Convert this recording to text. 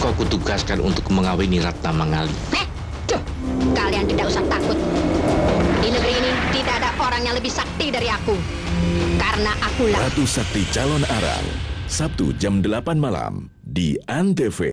kau kutugaskan untuk mengawini Ratna Mangali. Eh, kalian tidak usah takut. Di negeri ini tidak ada orang yang lebih sakti dari aku. Karena akulah Ratu Sakti Calon Arang, Sabtu jam 8 malam di ANTV.